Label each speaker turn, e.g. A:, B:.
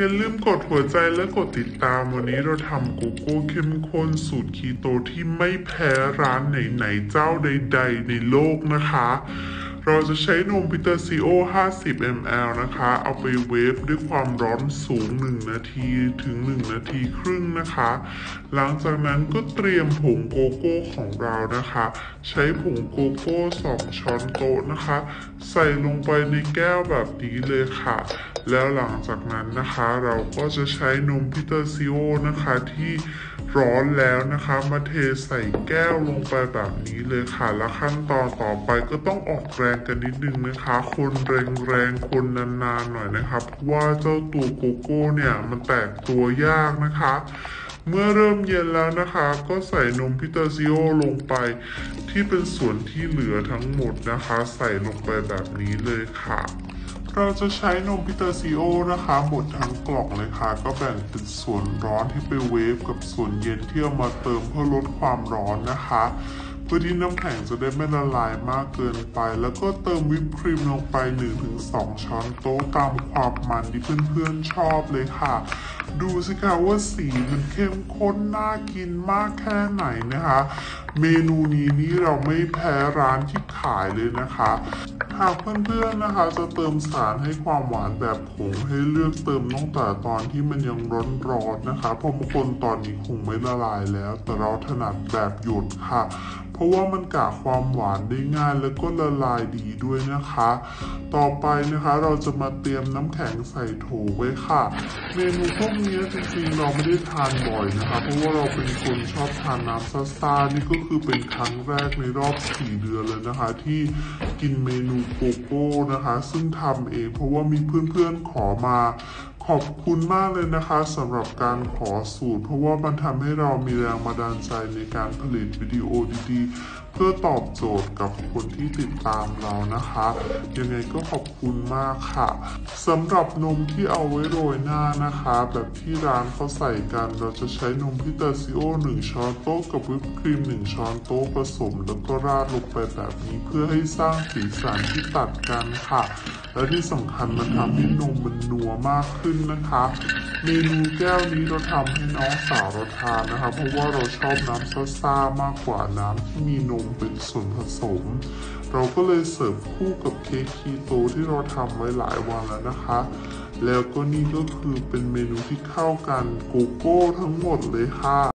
A: อย่าลืมกดหัวใจและกดติดตามวันนี้เราทำโกโก้เข้มข้นสูตรคีโตที่ไม่แพ้ร้านไหนๆเจ้าใด ๆ ในโลกนะคะ เราจะใช้นมพิเตอร์ซิโอ 50 ml นะคะ เอาไปเวฟด้วยความร้อนสูง 1 นาทีถึง 1 นาทีครึ่งนะคะ หลังจากนั้นก็เตรียมผงโกโก้ของเรานะคะ ใช้ผงโกโก้ 2 ช้อนโต๊ะนะคะ ใส่ลงไปในแก้วแบบนี้เลยค่ะ แล้วหลังจากนั้นนะคะเราก็จะใช้นมพิเตอร์ซิโอนะคะที่ร้อนแล้วนะคะ มาเทใส่แก้วลงไปแบบนี้เลยค่ะ แล้วขั้นตอนต่อไปก็ต้องออกแรงกันนิดนึงนะคะ คนแรงๆ คนนานๆหน่อยนะคะเพราะว่าเจ้าตัวโกโก้เนี่ยมันแตกตัวยากนะคะ เมื่อเริ่มเย็นแล้วนะคะ ก็ใส่นมพิเตอร์ซิโอลงไป ที่เป็นส่วนที่เหลือทั้งหมดนะคะ ใส่ลงไปแบบนี้เลยค่ะเราจะใช้นมพิเตอร์ซิโอนะคะหมดทั้งกล่องเลยค่ะ ก็แบ่งเป็นส่วนร้อนที่ไปเวฟกับส่วนเย็นที่เอามาเติมเพื่อลดความร้อนนะคะ เพื่อที่น้ำแข็งจะได้ไม่ละลายมากเกินไป แล้วก็เติมวิปครีมลงไป 1-2 ช้อนโต๊ะตามความมันที่เพื่อนๆชอบเลยค่ะ ดูสิคะว่าสีมันเข้มข้นน่ากินมากแค่ไหนนะคะ เมนูนี้นี่เราไม่แพ้ร้านที่ขายเลยนะคะ หากเพื่อนๆนะคะจะเติมสารให้ความหวานแบบผงให้เลือกเติมตั้งแต่ตอนที่มันยังร้อนๆนะคะเพราะบางคนตอนนี้คงไม่ละลายแล้ว แต่เราถนัดแบบหยดค่ะ เพราะว่ามันกะความหวานได้ง่ายแล้วก็ละลายดีด้วยนะคะ ต่อไปนะคะเราจะมาเตรียมน้ำแข็งใส่โถไว้ค่ะ เมนูพวกนี้จริงๆเราไม่ได้ทานบ่อยนะคะ เพราะว่าเราเป็นคนชอบทานน้ำซ่าๆนี่ก็คือเป็นครั้งแรกในรอบสี่เดือนเลยนะคะ ที่กินเมนูโกโก้นะคะ ซึ่งทำเองเพราะว่ามีเพื่อนๆขอมา ขอบคุณมากเลยนะคะสำหรับการขอสูตร เพราะว่ามันทำให้เรามีแรงบันดาลใจในการผลิตวิดีโอดีๆ เพื่อตอบโจทย์กับคนที่ติดตามเรานะคะ ยังไงก็ขอบคุณมากค่ะสำหรับนมที่เอาไว้โรยหน้านะคะ แบบที่ร้านเขาใส่กันเราจะใช้นมพิเตอร์ซิโอ 1 ช้อนโต๊ะกับวิปครีม 1 ช้อนโต๊ะผสม แล้วก็ราดลงไปแบบนี้เพื่อให้สร้างสีสันที่ตัดกันค่ะ และที่สำคัญมันทำให้นมมันนัวมากขึ้นนะคะเมนูแก้วนี้เราทำให้น้องสาวเราทานนะคะ เพราะว่าเราชอบน้ำซ่าๆมากกว่าน้ำที่มีนมเป็นส่วนผสม เราก็เลยเสิร์ฟคู่กับเค้กคีโตที่เราทำไว้หลายวันแล้วนะคะ แล้วก็นี่ก็คือเป็นเมนูที่เข้ากันโกโก้ทั้งหมดเลยค่ะ